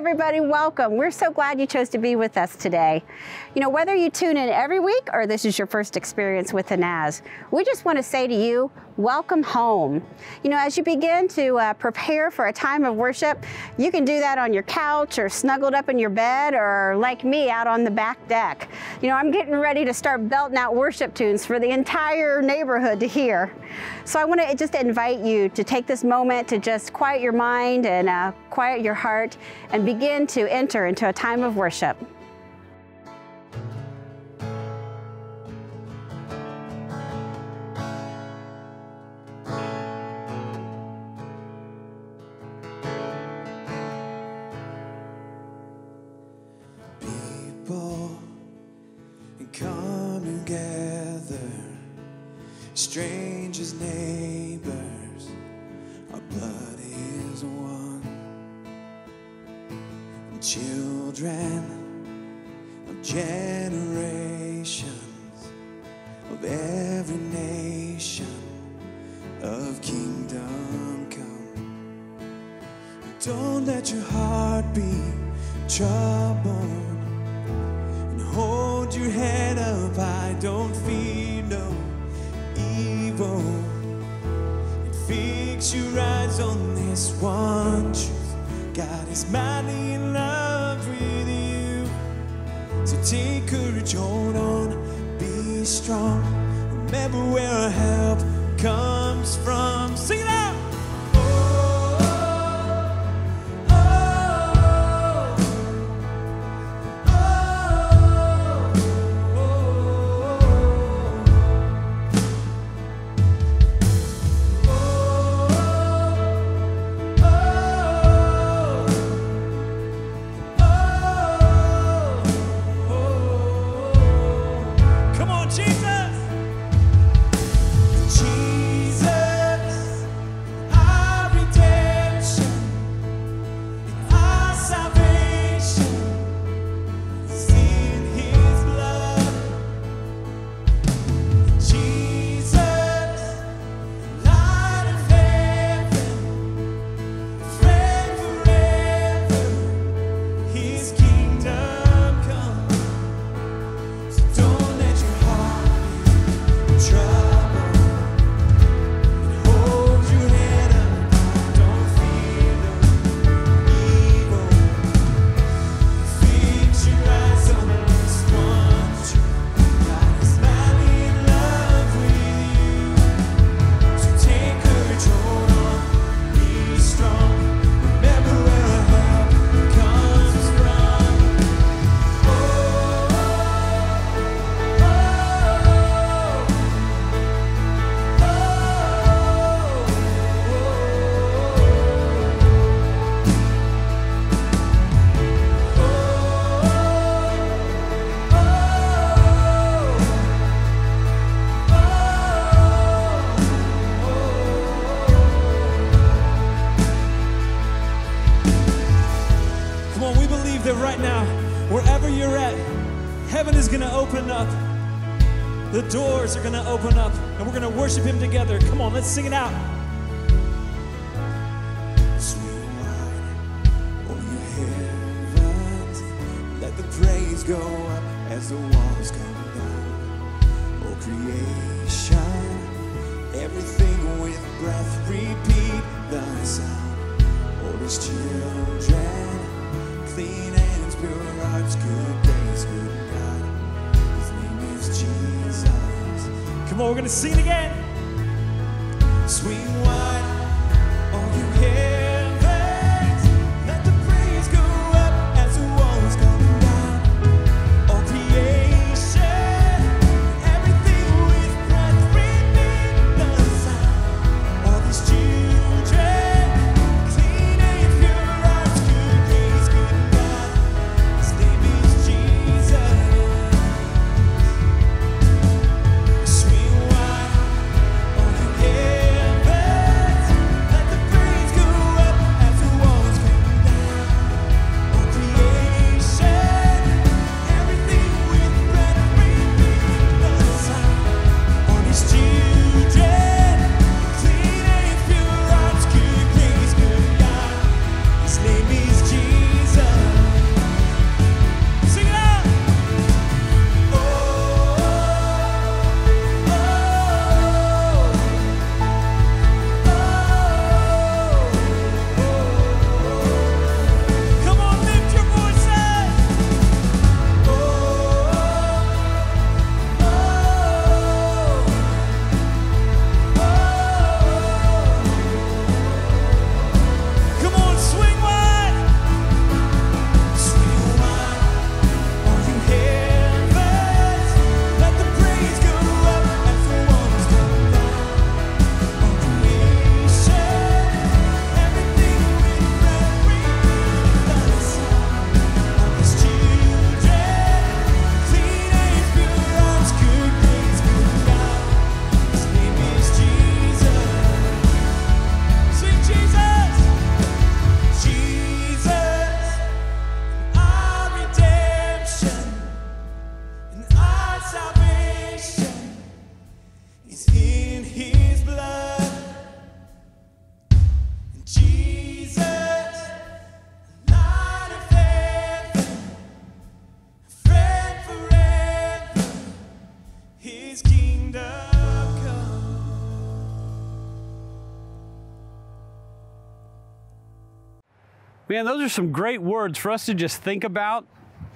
Everybody, welcome. We're so glad you chose to be with us today. You know, whether you tune in every week or this is your first experience with the Naz, we just want to say to you, welcome home. You know, as you begin to uh, prepare for a time of worship, you can do that on your couch or snuggled up in your bed or like me out on the back deck. You know, I'm getting ready to start belting out worship tunes for the entire neighborhood to hear. So I want to just invite you to take this moment to just quiet your mind and uh, quiet your heart and begin to enter into a time of worship. Together, strangers, neighbors, our blood is one. And Children of generations of every nation of kingdom come. Don't let your heart be troubled Don't fear worship Him together. Come on, let's sing it out. Man, those are some great words for us to just think about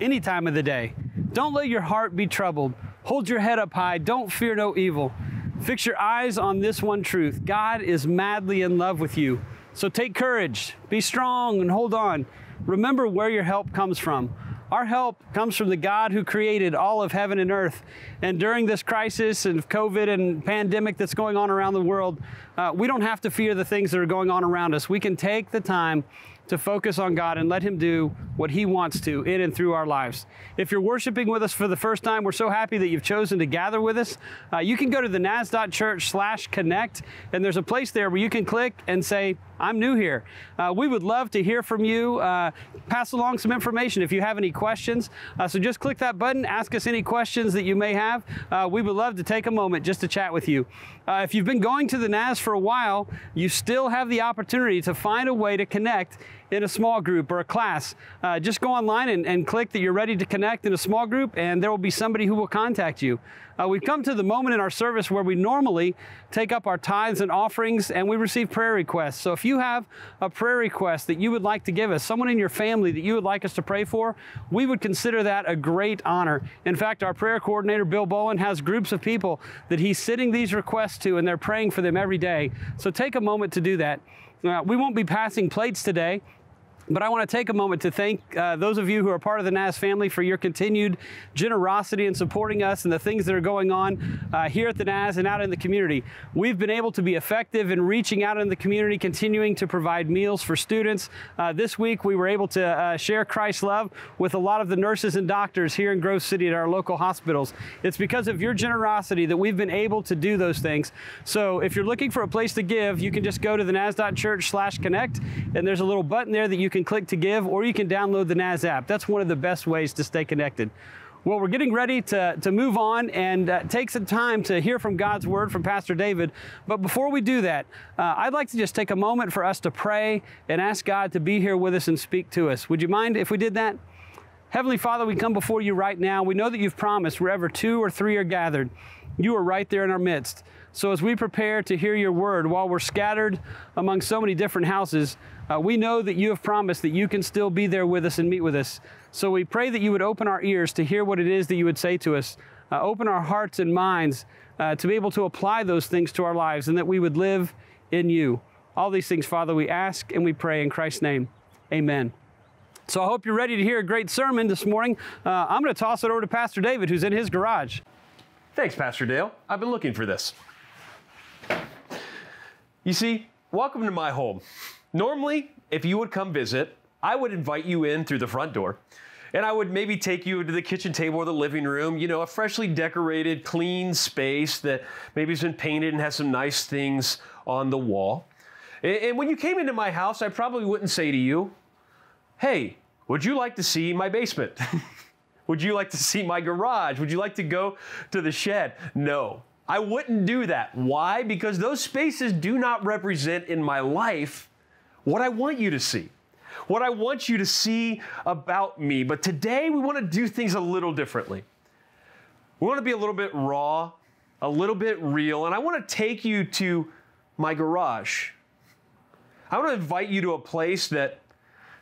any time of the day. Don't let your heart be troubled. Hold your head up high. Don't fear no evil. Fix your eyes on this one truth God is madly in love with you. So take courage, be strong, and hold on. Remember where your help comes from. Our help comes from the God who created all of heaven and earth. And during this crisis and COVID and pandemic that's going on around the world, uh, we don't have to fear the things that are going on around us. We can take the time to focus on God and let Him do what He wants to in and through our lives. If you're worshiping with us for the first time, we're so happy that you've chosen to gather with us. Uh, you can go to the naz.church slash connect, and there's a place there where you can click and say, I'm new here. Uh, we would love to hear from you. Uh, pass along some information if you have any questions. Uh, so just click that button, ask us any questions that you may have. Uh, we would love to take a moment just to chat with you. Uh, if you've been going to the Naz for a while, you still have the opportunity to find a way to connect in a small group or a class. Uh, just go online and, and click that you're ready to connect in a small group, and there will be somebody who will contact you. Uh, we've come to the moment in our service where we normally take up our tithes and offerings and we receive prayer requests. So if you have a prayer request that you would like to give us, someone in your family that you would like us to pray for, we would consider that a great honor. In fact, our prayer coordinator, Bill Bowen, has groups of people that he's sending these requests to and they're praying for them every day. So take a moment to do that. Uh, we won't be passing plates today. But I want to take a moment to thank uh, those of you who are part of the Naz family for your continued generosity in supporting us and the things that are going on uh, here at the Naz and out in the community. We've been able to be effective in reaching out in the community, continuing to provide meals for students. Uh, this week, we were able to uh, share Christ's love with a lot of the nurses and doctors here in Grove City at our local hospitals. It's because of your generosity that we've been able to do those things. So if you're looking for a place to give, you can just go to the naz.church slash connect, and there's a little button there that you can click to give, or you can download the Naz app. That's one of the best ways to stay connected. Well, we're getting ready to, to move on and uh, take some time to hear from God's word from Pastor David. But before we do that, uh, I'd like to just take a moment for us to pray and ask God to be here with us and speak to us. Would you mind if we did that? Heavenly Father, we come before you right now. We know that you've promised wherever two or three are gathered, you are right there in our midst. So as we prepare to hear your word while we're scattered among so many different houses, uh, we know that you have promised that you can still be there with us and meet with us. So we pray that you would open our ears to hear what it is that you would say to us. Uh, open our hearts and minds uh, to be able to apply those things to our lives and that we would live in you. All these things, Father, we ask and we pray in Christ's name. Amen. So I hope you're ready to hear a great sermon this morning. Uh, I'm going to toss it over to Pastor David, who's in his garage. Thanks, Pastor Dale. I've been looking for this. You see, welcome to my home. Normally, if you would come visit, I would invite you in through the front door. And I would maybe take you to the kitchen table or the living room, you know, a freshly decorated, clean space that maybe has been painted and has some nice things on the wall. And when you came into my house, I probably wouldn't say to you, hey, would you like to see my basement? would you like to see my garage? Would you like to go to the shed? No, I wouldn't do that. Why? Because those spaces do not represent in my life what I want you to see, what I want you to see about me. But today we want to do things a little differently. We want to be a little bit raw, a little bit real, and I want to take you to my garage. I want to invite you to a place that,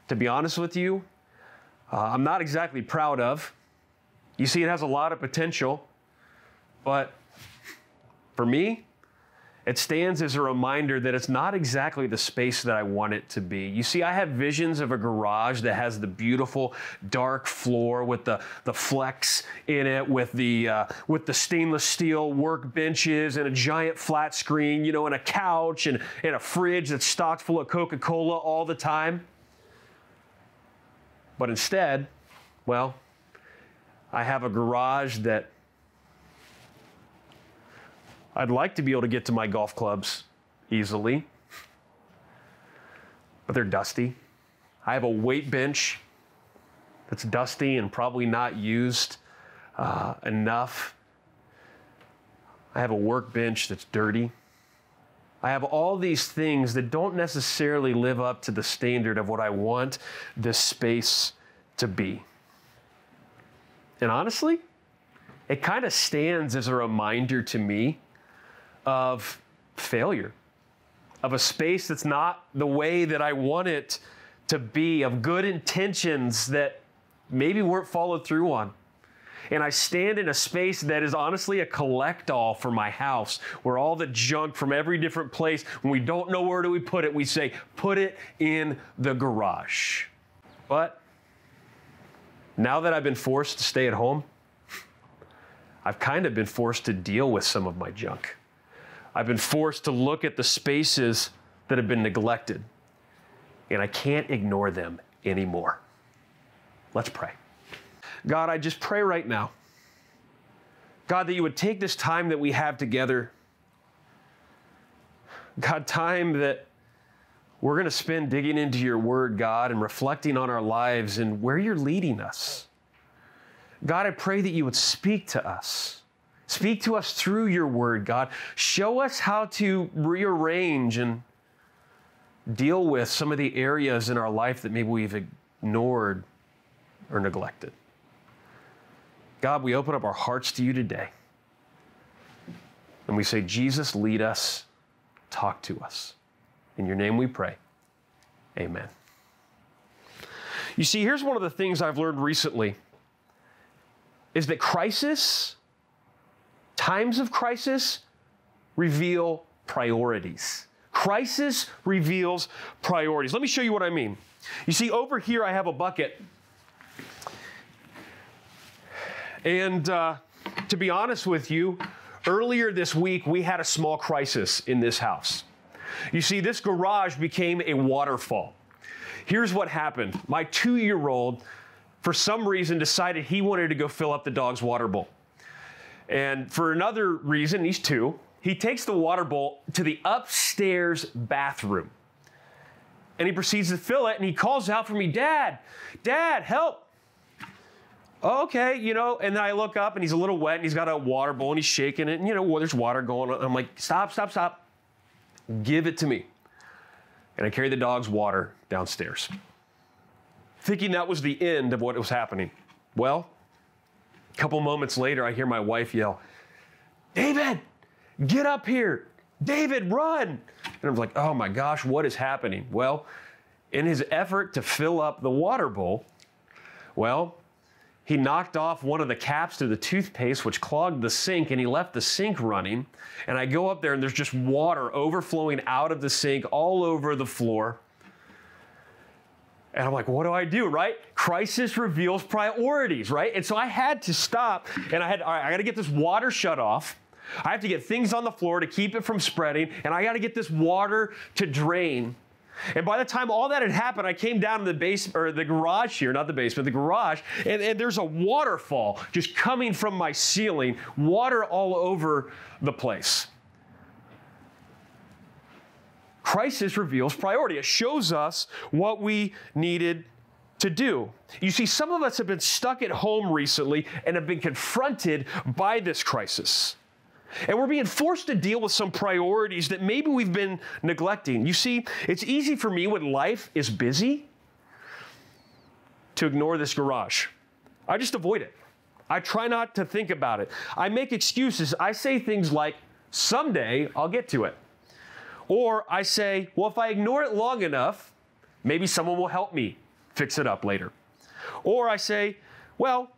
to be honest with you, uh, I'm not exactly proud of. You see, it has a lot of potential, but for me, it stands as a reminder that it's not exactly the space that I want it to be. You see, I have visions of a garage that has the beautiful dark floor with the, the flex in it, with the, uh, with the stainless steel workbenches and a giant flat screen, you know, and a couch and, and a fridge that's stocked full of Coca Cola all the time. But instead, well, I have a garage that I'd like to be able to get to my golf clubs easily, but they're dusty. I have a weight bench that's dusty and probably not used uh, enough. I have a workbench that's dirty. I have all these things that don't necessarily live up to the standard of what I want this space to be. And honestly, it kind of stands as a reminder to me of failure, of a space that's not the way that I want it to be, of good intentions that maybe weren't followed through on. And I stand in a space that is honestly a collect all for my house, where all the junk from every different place, when we don't know where do we put it, we say, put it in the garage. But now that I've been forced to stay at home, I've kind of been forced to deal with some of my junk. I've been forced to look at the spaces that have been neglected, and I can't ignore them anymore. Let's pray. God, I just pray right now, God, that you would take this time that we have together, God, time that we're going to spend digging into your word, God, and reflecting on our lives and where you're leading us. God, I pray that you would speak to us. Speak to us through your word, God. Show us how to rearrange and deal with some of the areas in our life that maybe we've ignored or neglected. God, we open up our hearts to you today. And we say, Jesus, lead us, talk to us. In your name we pray. Amen. You see, here's one of the things I've learned recently is that crisis, times of crisis, reveal priorities. Crisis reveals priorities. Let me show you what I mean. You see, over here I have a bucket. And uh, to be honest with you, earlier this week we had a small crisis in this house. You see, this garage became a waterfall. Here's what happened my two year old for some reason, decided he wanted to go fill up the dog's water bowl. And for another reason, he's two, he takes the water bowl to the upstairs bathroom. And he proceeds to fill it and he calls out for me, Dad, Dad, help. Okay, you know, and then I look up and he's a little wet and he's got a water bowl and he's shaking it and, you know, well, there's water going on. I'm like, stop, stop, stop. Give it to me. And I carry the dog's water downstairs thinking that was the end of what was happening. Well, a couple moments later, I hear my wife yell, David, get up here. David, run. And I'm like, oh my gosh, what is happening? Well, in his effort to fill up the water bowl, well, he knocked off one of the caps to the toothpaste, which clogged the sink, and he left the sink running. And I go up there, and there's just water overflowing out of the sink all over the floor. And I'm like, what do I do, right? Crisis reveals priorities, right? And so I had to stop and I had, all right, I got to get this water shut off. I have to get things on the floor to keep it from spreading, and I got to get this water to drain. And by the time all that had happened, I came down to the base or the garage here, not the basement, the garage, and, and there's a waterfall just coming from my ceiling, water all over the place. Crisis reveals priority. It shows us what we needed to do. You see, some of us have been stuck at home recently and have been confronted by this crisis. And we're being forced to deal with some priorities that maybe we've been neglecting. You see, it's easy for me when life is busy to ignore this garage. I just avoid it. I try not to think about it. I make excuses. I say things like, someday I'll get to it. Or I say, well, if I ignore it long enough, maybe someone will help me fix it up later. Or I say, well,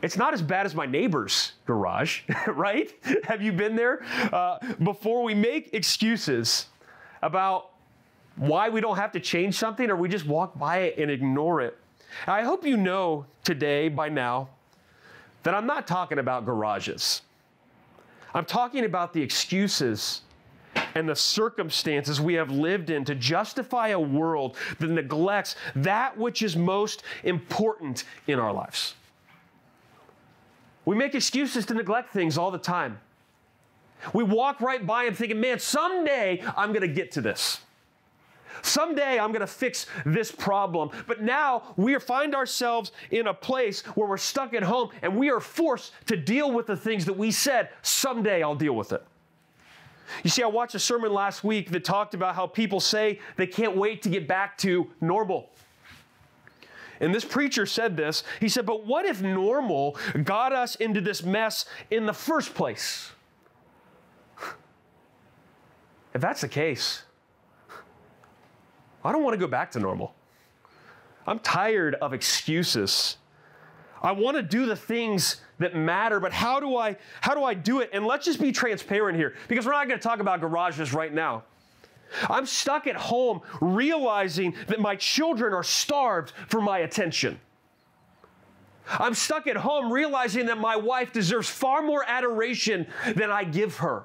it's not as bad as my neighbor's garage, right? Have you been there? Uh, before we make excuses about why we don't have to change something or we just walk by it and ignore it. I hope you know today, by now, that I'm not talking about garages. I'm talking about the excuses and the circumstances we have lived in to justify a world that neglects that which is most important in our lives. We make excuses to neglect things all the time. We walk right by them thinking, man, someday I'm going to get to this. Someday I'm going to fix this problem. But now we find ourselves in a place where we're stuck at home and we are forced to deal with the things that we said, someday I'll deal with it. You see, I watched a sermon last week that talked about how people say they can't wait to get back to normal. And this preacher said this. He said, But what if normal got us into this mess in the first place? If that's the case, I don't want to go back to normal. I'm tired of excuses. I want to do the things that matter, but how do I how do I do it? And let's just be transparent here because we're not going to talk about garages right now. I'm stuck at home realizing that my children are starved for my attention. I'm stuck at home realizing that my wife deserves far more adoration than I give her.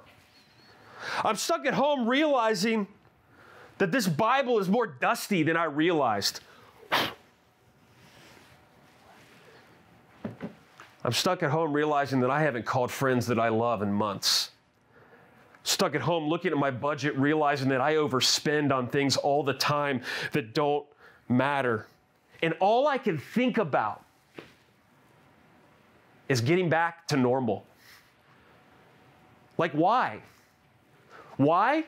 I'm stuck at home realizing that this Bible is more dusty than I realized. I'm stuck at home realizing that I haven't called friends that I love in months. Stuck at home looking at my budget, realizing that I overspend on things all the time that don't matter. And all I can think about is getting back to normal. Like, why? Why?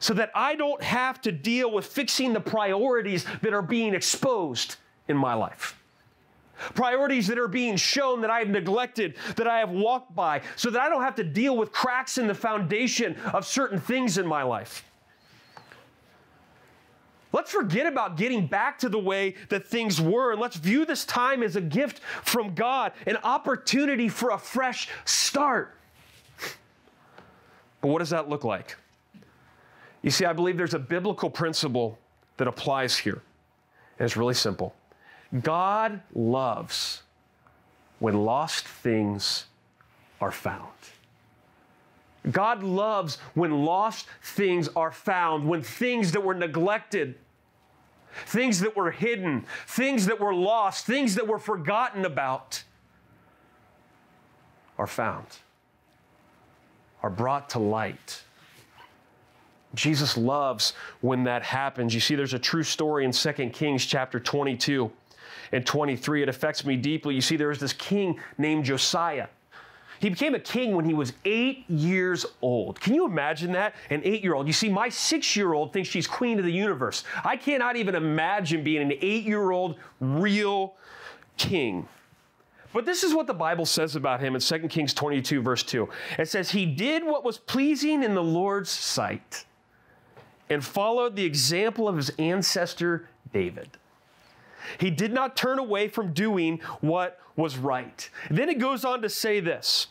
So that I don't have to deal with fixing the priorities that are being exposed in my life. Priorities that are being shown that I have neglected, that I have walked by, so that I don't have to deal with cracks in the foundation of certain things in my life. Let's forget about getting back to the way that things were and let's view this time as a gift from God, an opportunity for a fresh start. But what does that look like? You see, I believe there's a biblical principle that applies here, and it's really simple. God loves when lost things are found. God loves when lost things are found, when things that were neglected, things that were hidden, things that were lost, things that were forgotten about are found, are brought to light. Jesus loves when that happens. You see, there's a true story in 2 Kings chapter 22 and 23. It affects me deeply. You see, there was this king named Josiah. He became a king when he was eight years old. Can you imagine that? An eight year old. You see, my six year old thinks she's queen of the universe. I cannot even imagine being an eight year old real king. But this is what the Bible says about him in 2 Kings 22, verse 2. It says, He did what was pleasing in the Lord's sight and followed the example of his ancestor David. He did not turn away from doing what was right. Then it goes on to say this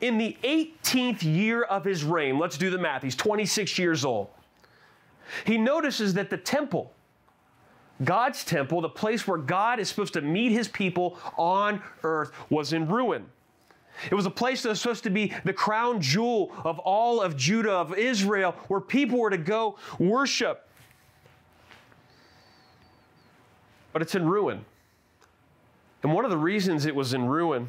In the 18th year of his reign, let's do the math, he's 26 years old. He notices that the temple, God's temple, the place where God is supposed to meet his people on earth, was in ruin. It was a place that was supposed to be the crown jewel of all of Judah, of Israel, where people were to go worship. But it's in ruin. And one of the reasons it was in ruin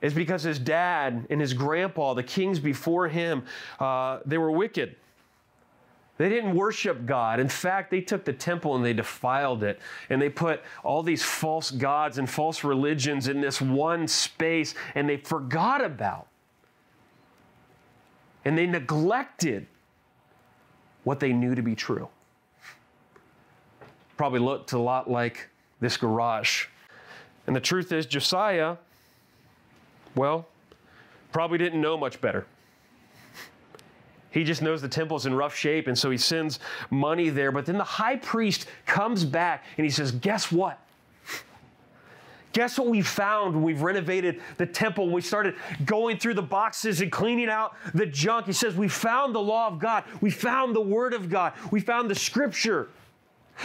is because his dad and his grandpa, the kings before him, uh, they were wicked. They didn't worship God. In fact, they took the temple and they defiled it. And they put all these false gods and false religions in this one space and they forgot about. And they neglected what they knew to be true. Probably looked a lot like this garage. And the truth is, Josiah, well, probably didn't know much better. He just knows the temple's in rough shape, and so he sends money there. But then the high priest comes back and he says, Guess what? Guess what we found when we've renovated the temple? We started going through the boxes and cleaning out the junk. He says, We found the law of God. We found the word of God. We found the scripture.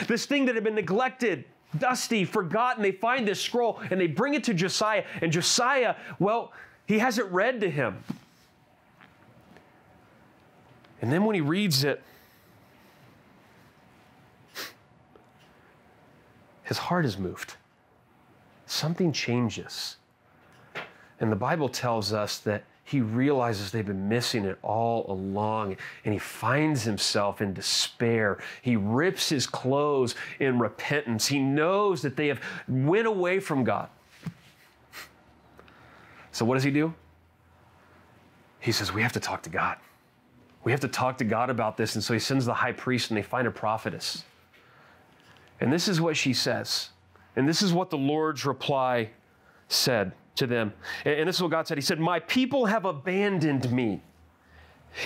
This thing that had been neglected, dusty, forgotten. They find this scroll and they bring it to Josiah. And Josiah, well, he has it read to him. And then when he reads it, his heart is moved. Something changes. And the Bible tells us that he realizes they've been missing it all along and he finds himself in despair. He rips his clothes in repentance. He knows that they have went away from God. So what does he do? He says, "We have to talk to God." We have to talk to God about this. And so he sends the high priest and they find a prophetess. And this is what she says. And this is what the Lord's reply said to them. And this is what God said He said, My people have abandoned me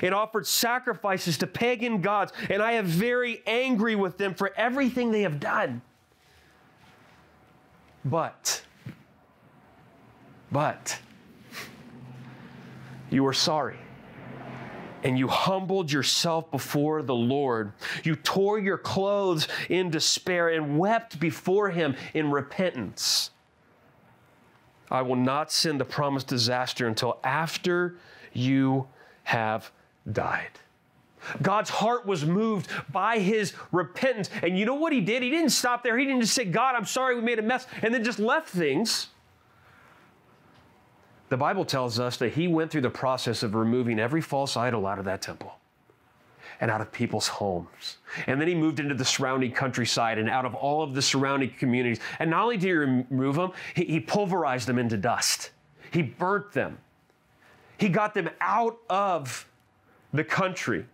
and offered sacrifices to pagan gods, and I am very angry with them for everything they have done. but, but, you were sorry and you humbled yourself before the Lord. You tore your clothes in despair and wept before Him in repentance. I will not send the promised disaster until after you have died. God's heart was moved by his repentance. And you know what he did? He didn't stop there. He didn't just say, God, I'm sorry we made a mess, and then just left things. The Bible tells us that he went through the process of removing every false idol out of that temple and out of people's homes. And then he moved into the surrounding countryside and out of all of the surrounding communities. And not only did he remove them, he, he pulverized them into dust, he burnt them, he got them out of the country.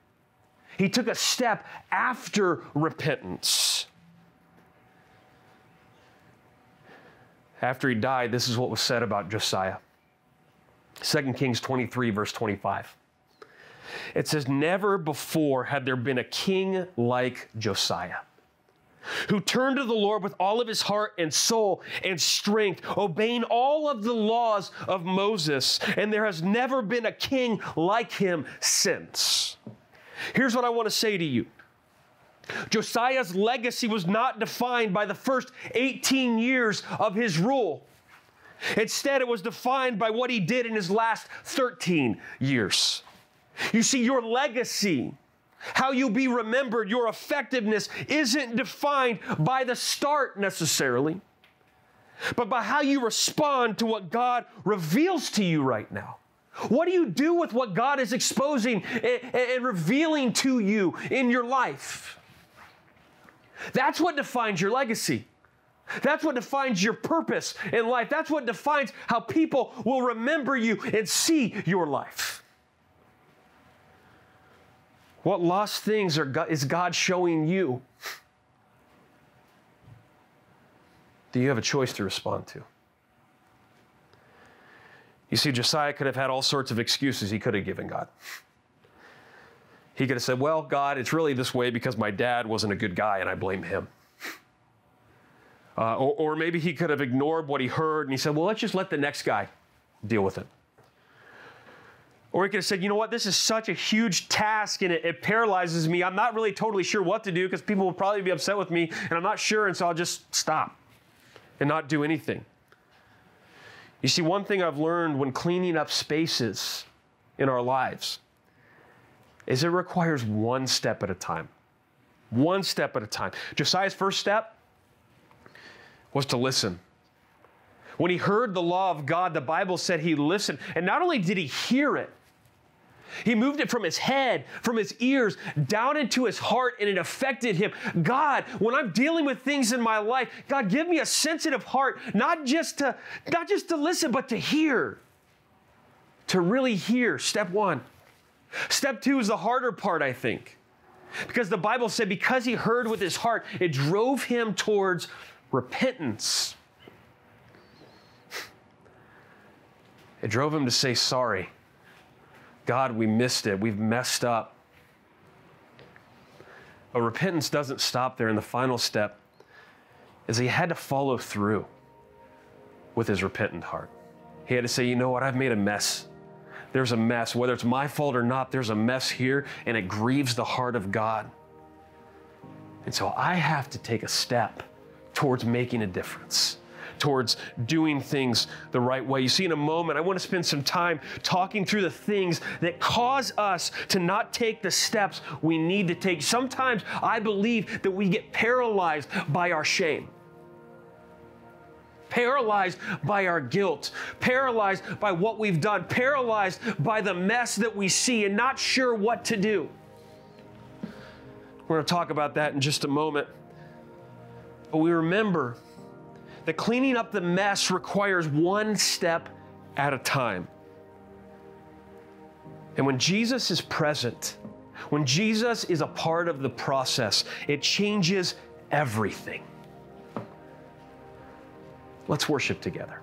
He took a step after repentance. After he died, this is what was said about Josiah. 2 Kings 23, verse 25. It says, Never before had there been a king like Josiah, who turned to the Lord with all of his heart and soul and strength, obeying all of the laws of Moses. And there has never been a king like him since. Here's what I want to say to you. Josiah's legacy was not defined by the first 18 years of his rule. Instead, it was defined by what he did in his last 13 years. You see, your legacy, how you'll be remembered, your effectiveness isn't defined by the start necessarily, but by how you respond to what God reveals to you right now. What do you do with what God is exposing and, revealing to you in your life? That's what defines your legacy. That's what defines your purpose in life. That's what defines how people will remember you and see your life. What lost things are is God showing you? Do you have a choice to respond to? You see, Josiah could have had all sorts of excuses he could have given God. He could have said, Well, God, it's really this way because my dad wasn't a good guy and I blame him. Uh, or, or maybe he could have ignored what he heard and he said, well, let's just let the next guy deal with it. Or he could have said, you know what, this is such a huge task and it, it paralyzes me. I'm not really totally sure what to do because people will probably be upset with me and I'm not sure, and so I'll just stop and not do anything. You see, one thing I've learned when cleaning up spaces in our lives is it requires one step at a time. One step at a time. Josiah's first step was to listen. When he heard the law of God, the Bible said he listened. And not only did he hear it, he moved it from his head, from his ears, down into his heart, and it affected him. God, when I'm dealing with things in my life, God, give me a sensitive heart, not just to, not just to listen, but to hear. To really hear. Step one. Step two is the harder part, I think. Because the Bible said because he heard with his heart, it drove him towards repentance. It drove him to say, Sorry. God, we missed it. We've messed up. But repentance doesn't stop there. And the final step is he had to follow through with his repentant heart. He had to say, You know what? I've made a mess. There's a mess. Whether it's my fault or not, there's a mess here, and it grieves the heart of God. And so I have to take a step towards making a difference towards doing things the right way. You see, in a moment, I want to spend some time talking through the things that cause us to not take the steps we need to take. Sometimes I believe that we get paralyzed by our shame. Paralyzed by our guilt, paralyzed by what we've done, paralyzed by the mess that we see, and not sure what to do. We're going to talk about that in just a moment. But we remember that cleaning up the mess requires one step at a time. And when Jesus is present, when Jesus is a part of the process, it changes everything. Let's worship together.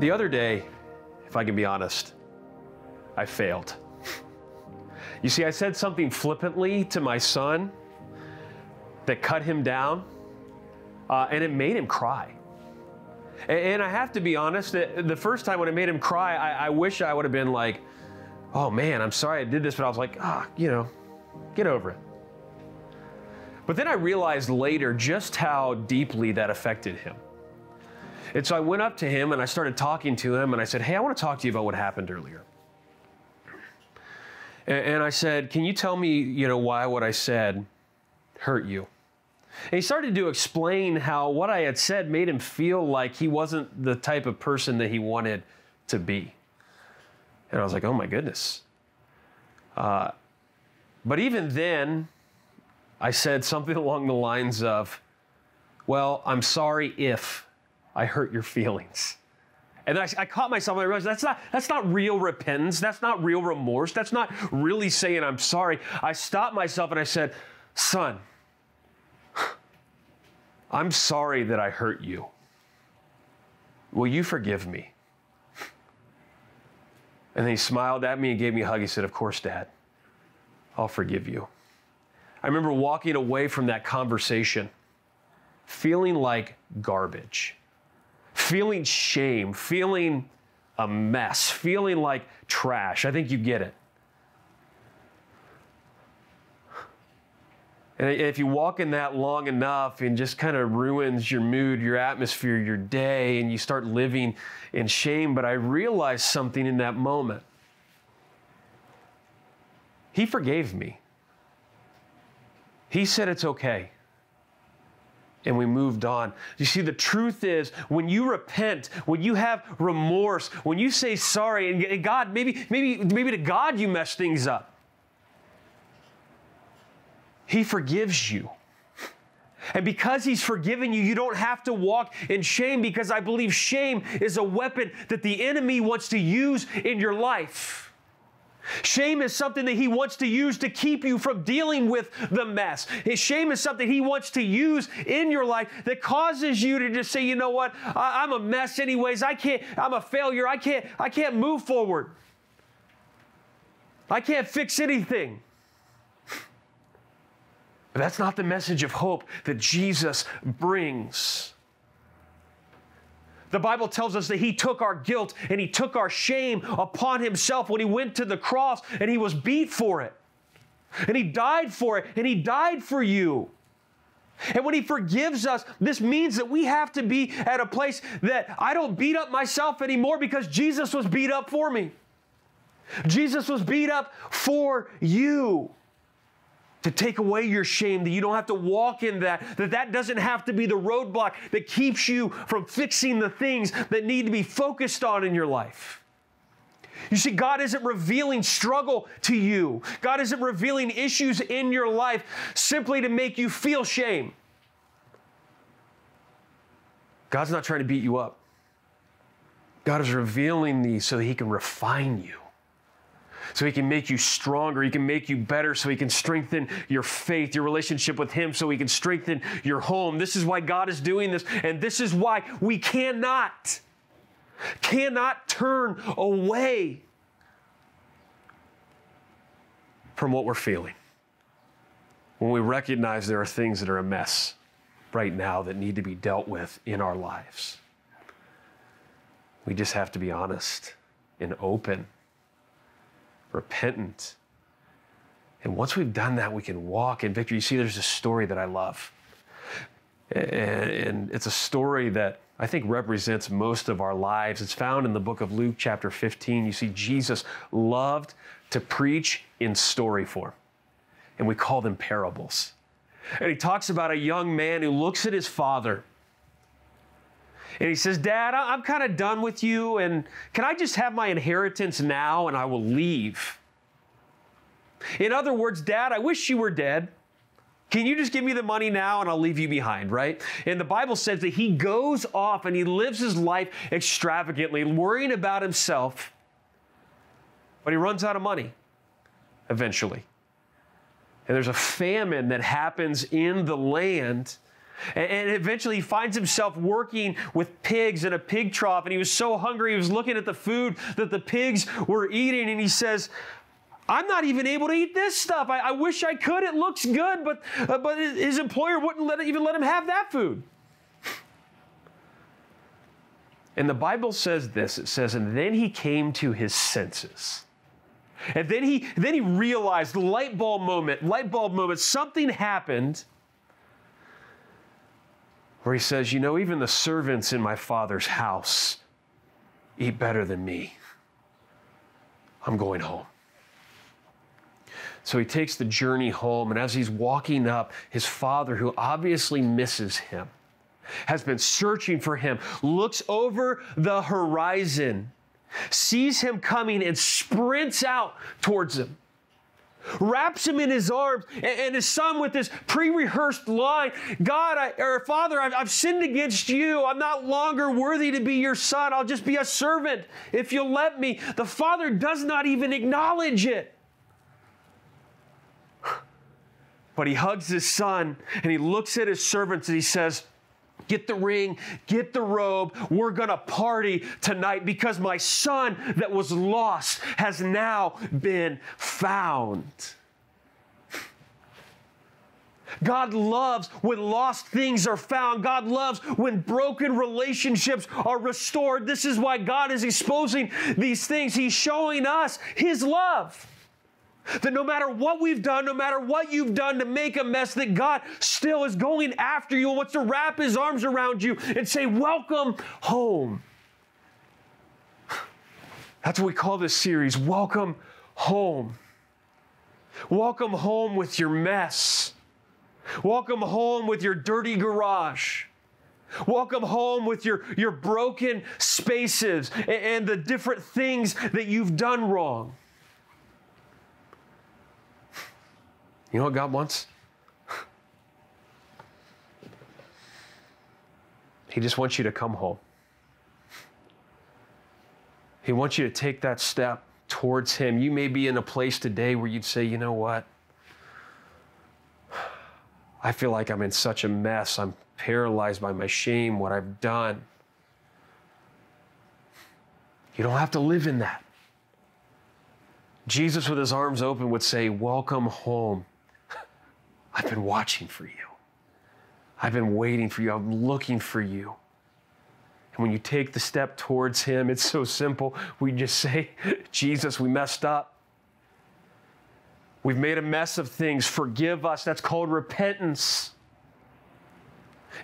The other day, if I can be honest, I failed. You see, I said something flippantly to my son that cut him down, uh, and it made him cry. A- And I have to be honest, the first time when it made him cry, I, I wish I would have been like, oh man, I'm sorry I did this, but I was like, ah, you know, get over it. But then I realized later just how deeply that affected him. And so I went up to him and I started talking to him and I said, hey, I want to talk to you about what happened earlier. A- And I said, can you tell me, you know, why what I said hurt you? And he started to explain how what I had said made him feel like he wasn't the type of person that he wanted to be. And I was like, oh my goodness. Uh, but even then, I said something along the lines of, well, I'm sorry if I hurt your feelings. And then I, I caught myself and I realized that's not, that's not real repentance. That's not real remorse. That's not really saying I'm sorry. I stopped myself and I said, son, I'm sorry that I hurt you. Will you forgive me? And then he smiled at me and gave me a hug. He said, Of course, Dad. I'll forgive you. I remember walking away from that conversation feeling like garbage, feeling shame, feeling a mess, feeling like trash. I think you get it. And if you walk in that long enough and just kind of ruins your mood, your atmosphere, your day, and you start living in shame. But I realized something in that moment. He forgave me. He said it's okay. And we moved on. You see, the truth is, when you repent, when you have remorse, when you say sorry, and God, maybe, maybe, maybe to God you mess things up. He forgives you. And because He's forgiven you, you don't have to walk in shame because I believe shame is a weapon that the enemy wants to use in your life. Shame is something that he wants to use to keep you from dealing with the mess. His shame is something he wants to use in your life that causes you to just say, you know what, I, am a mess anyways. I can't, I'm a failure. I can't, I can't move forward. I can't fix anything. That's not the message of hope that Jesus brings. The Bible tells us that He took our guilt and He took our shame upon Himself when He went to the cross and He was beat for it. And He died for it and He died for you. And when He forgives us, this means that we have to be at a place that I don't beat up myself anymore because Jesus was beat up for me. Jesus was beat up for you to take away your shame, that you don't have to walk in that, that that doesn't have to be the roadblock that keeps you from fixing the things that need to be focused on in your life. You see, God isn't revealing struggle to you. God isn't revealing issues in your life simply to make you feel shame. God's not trying to beat you up. God is revealing these so that He can refine you so he can make you stronger. He can make you better so he can strengthen your faith, your relationship with him, so he can strengthen your home. This is why God is doing this, and this is why we cannot, cannot turn away from what we're feeling. When we recognize there are things that are a mess right now that need to be dealt with in our lives, we just have to be honest and open repentant. And once we've done that, we can walk in victory. You see, there's a story that I love. And it's a story that I think represents most of our lives. It's found in the book of Luke, chapter 15. You see, Jesus loved to preach in story form, and we call them parables. And he talks about a young man who looks at his father and he says, Dad, I'm kind of done with you, and can I just have my inheritance now and I will leave? In other words, Dad, I wish you were dead. Can you just give me the money now and I'll leave you behind, right? And the Bible says that he goes off and he lives his life extravagantly, worrying about himself, but he runs out of money eventually. And there's a famine that happens in the land. And eventually he finds himself working with pigs in a pig trough. And he was so hungry, he was looking at the food that the pigs were eating. And he says, I'm not even able to eat this stuff. I, I wish I could. It looks good, but, uh, but his employer wouldn't let, even let him have that food. And the Bible says this it says, and then he came to his senses. And then he then he realized light bulb moment, light bulb moment, something happened where he says, You know, even the servants in my father's house eat better than me. I'm going home. So he takes the journey home, and as he's walking up, his father, who obviously misses him, has been searching for him, looks over the horizon, sees him coming, and sprints out towards him. Wraps him in his arms, and, his son with this pre-rehearsed line: "God, I, or Father, I've, I've sinned against you. I'm not longer worthy to be your son. I'll just be a servant if you'll let me." The father does not even acknowledge it. But he hugs his son and he looks at his servants and he says, Get the ring, get the robe. We're going to party tonight because my son that was lost has now been found. God loves when lost things are found. God loves when broken relationships are restored. This is why God is exposing these things. He's showing us His love. That no matter what we've done, no matter what you've done to make a mess, that God still is going after you and wants to wrap his arms around you and say, Welcome home. That's what we call this series Welcome Home. Welcome home with your mess. Welcome home with your dirty garage. Welcome home with your, your broken spaces and, and the different things that you've done wrong. You know what God wants? He just wants you to come home. He wants you to take that step towards Him. You may be in a place today where you'd say, you know what? I feel like I'm in such a mess. I'm paralyzed by my shame, what I've done. You don't have to live in that. Jesus, with his arms open, would say, Welcome home. I've been watching for you. I've been waiting for you. I'm looking for you. And when you take the step towards Him, it's so simple. We just say, Jesus, we messed up. We've made a mess of things. Forgive us. That's called repentance.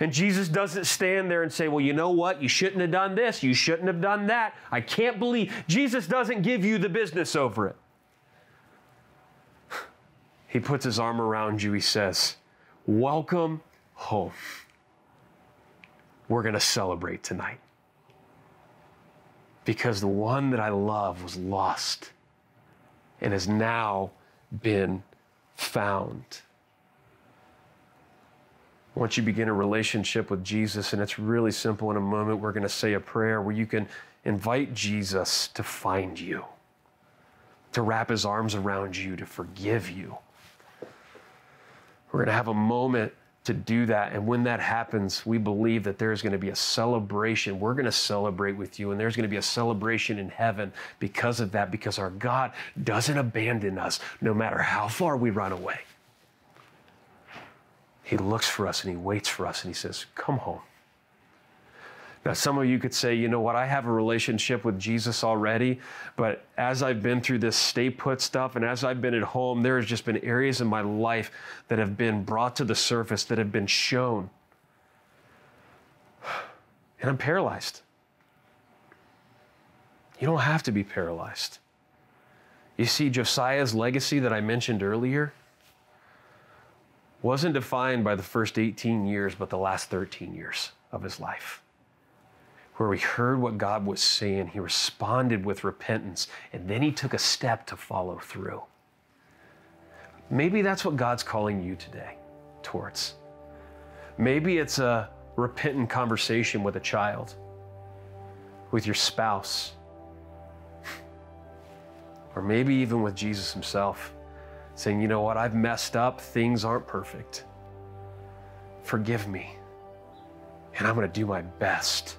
And Jesus doesn't stand there and say, Well, you know what? You shouldn't have done this. You shouldn't have done that. I can't believe. Jesus doesn't give you the business over it. He puts his arm around you. He says, Welcome home. We're going to celebrate tonight. Because the one that I love was lost and has now been found. Once you begin a relationship with Jesus, and it's really simple in a moment, we're going to say a prayer where you can invite Jesus to find you, to wrap his arms around you, to forgive you. We're going to have a moment to do that. And when that happens, we believe that there's going to be a celebration. We're going to celebrate with you, and there's going to be a celebration in heaven because of that, because our God doesn't abandon us no matter how far we run away. He looks for us and He waits for us and He says, Come home. Now, some of you could say, you know what, I have a relationship with Jesus already, but as I've been through this stay put stuff and as I've been at home, there has just been areas in my life that have been brought to the surface, that have been shown. And I'm paralyzed. You don't have to be paralyzed. You see, Josiah's legacy that I mentioned earlier wasn't defined by the first 18 years, but the last 13 years of his life where he heard what God was saying, he responded with repentance, and then he took a step to follow through. Maybe that's what God's calling you today towards. Maybe it's a repentant conversation with a child, with your spouse, or maybe even with Jesus himself, saying, you know what, I've messed up, things aren't perfect. Forgive me, and I'm going to do my best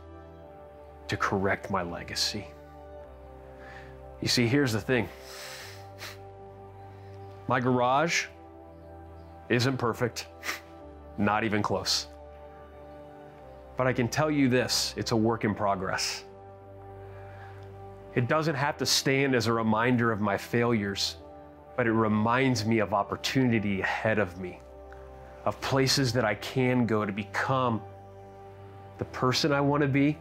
to correct my legacy. You see, here's the thing my garage isn't perfect, not even close. But I can tell you this it's a work in progress. It doesn't have to stand as a reminder of my failures, but it reminds me of opportunity ahead of me, of places that I can go to become the person I want to be.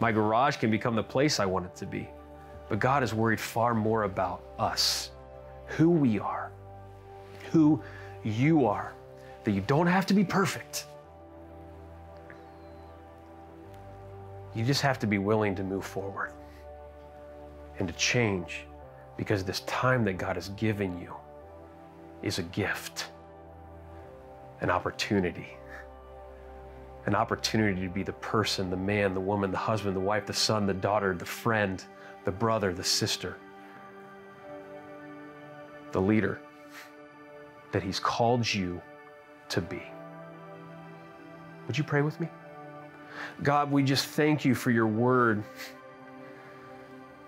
My garage can become the place I want it to be. But God is worried far more about us, who we are, who you are, that you don't have to be perfect. You just have to be willing to move forward and to change because this time that God has given you is a gift, an opportunity. An opportunity to be the person, the man, the woman, the husband, the wife, the son, the daughter, the friend, the brother, the sister, the leader that He's called you to be. Would you pray with me? God, we just thank you for your word.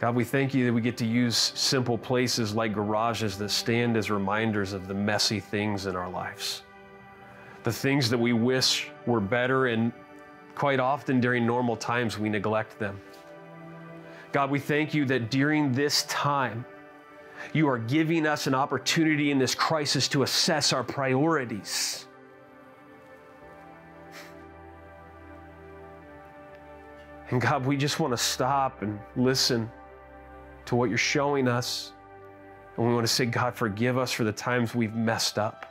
God, we thank you that we get to use simple places like garages that stand as reminders of the messy things in our lives. The things that we wish were better, and quite often during normal times we neglect them. God, we thank you that during this time, you are giving us an opportunity in this crisis to assess our priorities. And God, we just want to stop and listen to what you're showing us. And we want to say, God, forgive us for the times we've messed up.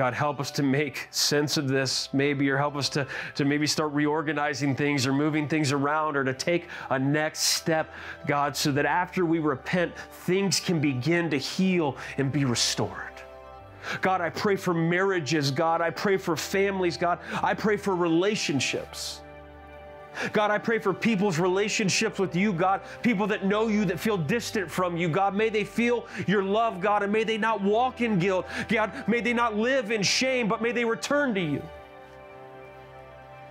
God, help us to make sense of this, maybe, or help us to, to maybe start reorganizing things or moving things around or to take a next step, God, so that after we repent, things can begin to heal and be restored. God, I pray for marriages, God. I pray for families, God. I pray for relationships. God, I pray for people's relationships with you, God, people that know you, that feel distant from you, God. May they feel your love, God, and may they not walk in guilt. God, may they not live in shame, but may they return to you.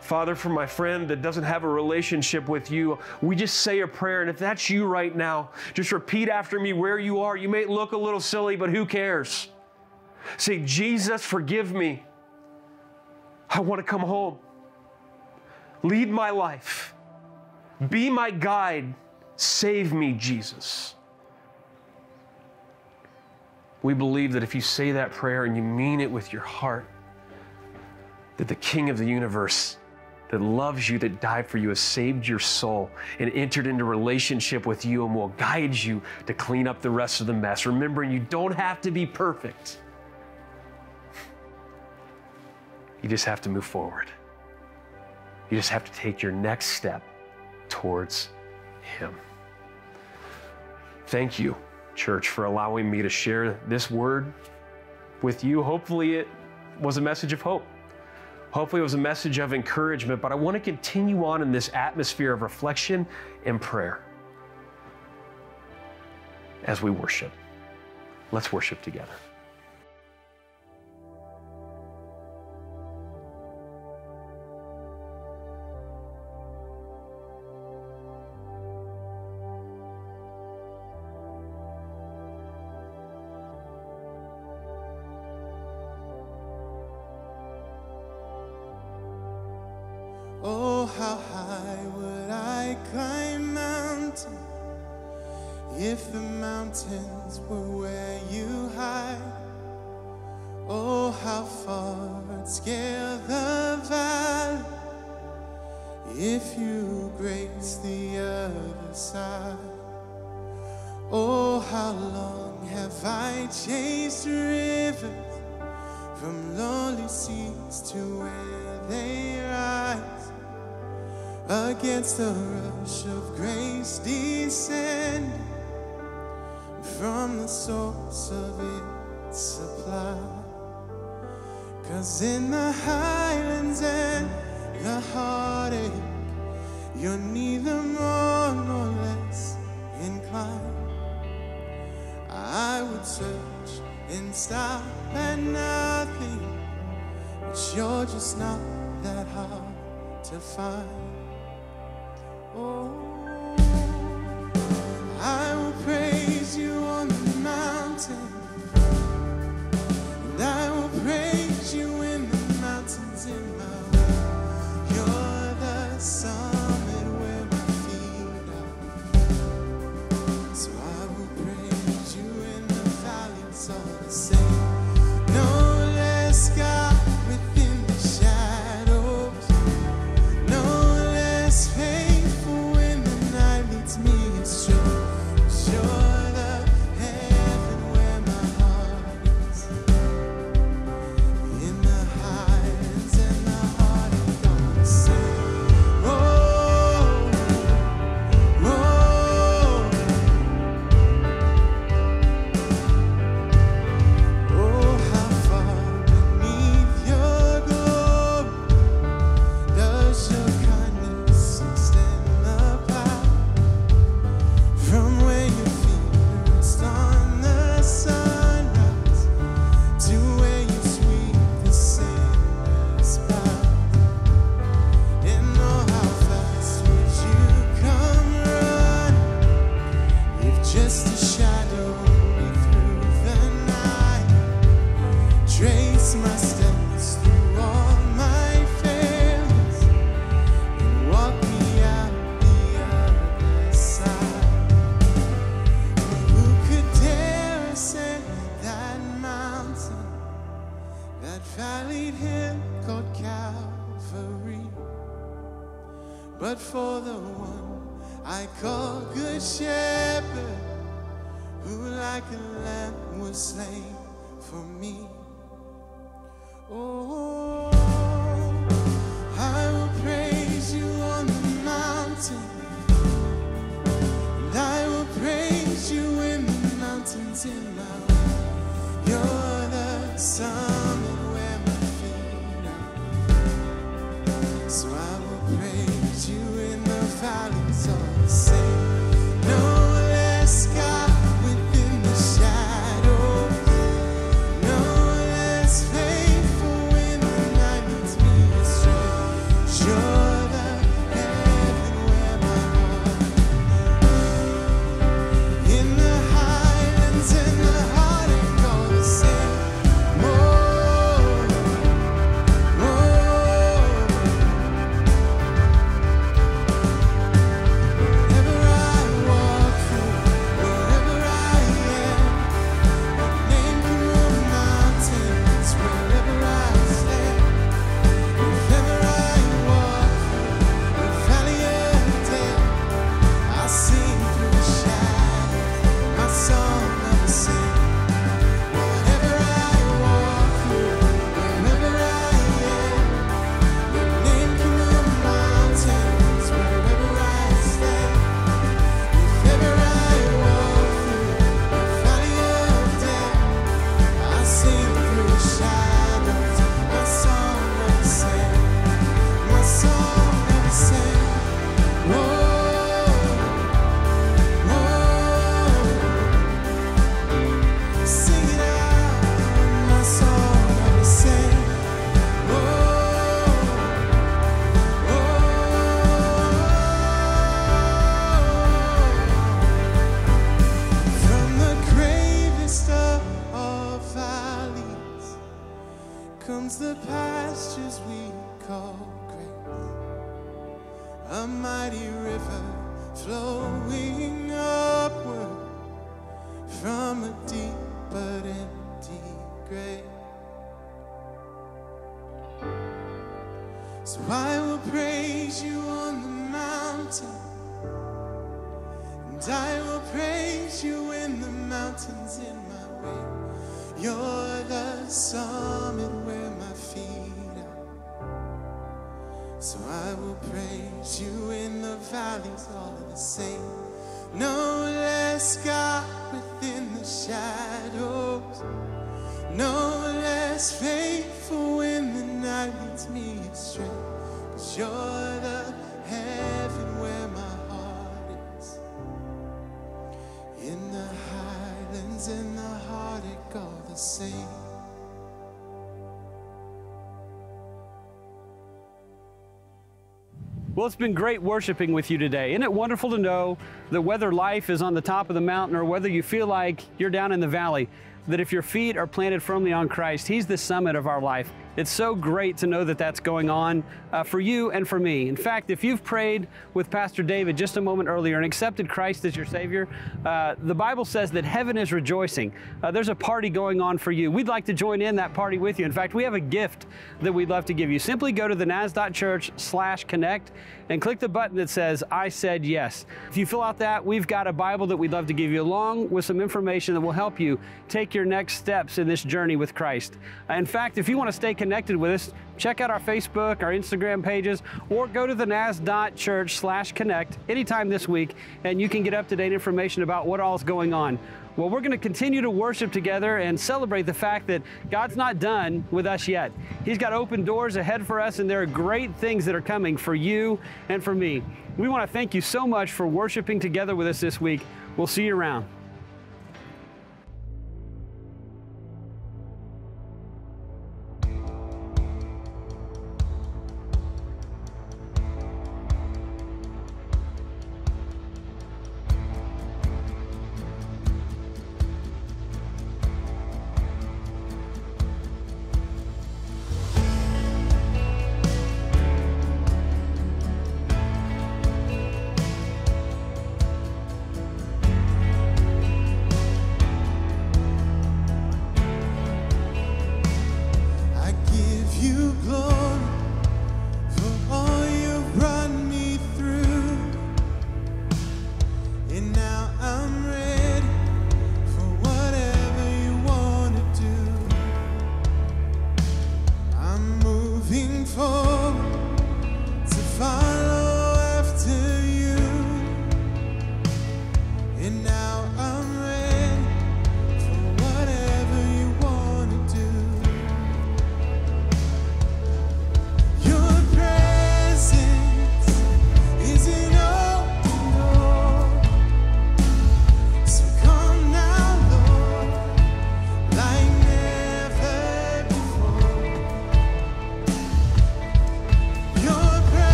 Father, for my friend that doesn't have a relationship with you, we just say a prayer. And if that's you right now, just repeat after me where you are. You may look a little silly, but who cares? Say, Jesus, forgive me. I want to come home. Lead my life. Be my guide. Save me, Jesus. We believe that if you say that prayer and you mean it with your heart, that the King of the universe that loves you, that died for you, has saved your soul and entered into relationship with you and will guide you to clean up the rest of the mess. Remembering you don't have to be perfect, you just have to move forward. You just have to take your next step towards Him. Thank you, church, for allowing me to share this word with you. Hopefully, it was a message of hope. Hopefully, it was a message of encouragement, but I want to continue on in this atmosphere of reflection and prayer as we worship. Let's worship together. Comes the pastures we call grace. A mighty river flowing upward from a deep but empty grave. So I will praise you on the mountain, and I will praise you in the mountains in my way. You're the summit where my feet are. So I will praise you in the valleys, all of the same. No less God within the shadows. No less faithful when the night leads me astray. Cause you're the heaven where my heart is. In the highlands and the heartache all the Well, it's been great worshiping with you today. Isn't it wonderful to know that whether life is on the top of the mountain or whether you feel like you're down in the valley, that if your feet are planted firmly on Christ, He's the summit of our life. It's so great to know that that's going on uh, for you and for me. In fact, if you've prayed with Pastor David just a moment earlier and accepted Christ as your Savior, uh, the Bible says that heaven is rejoicing. Uh, there's a party going on for you. We'd like to join in that party with you. In fact, we have a gift that we'd love to give you. Simply go to the naz.church slash connect and click the button that says, I said yes. If you fill out that, we've got a Bible that we'd love to give you along with some information that will help you take your next steps in this journey with Christ. In fact, if you want to stay connected with us, check out our Facebook, our Instagram pages, or go to the naz.church slash connect anytime this week, and you can get up-to-date information about what all is going on. Well, we're going to continue to worship together and celebrate the fact that God's not done with us yet. He's got open doors ahead for us, and there are great things that are coming for you and for me. We want to thank you so much for worshiping together with us this week. We'll see you around.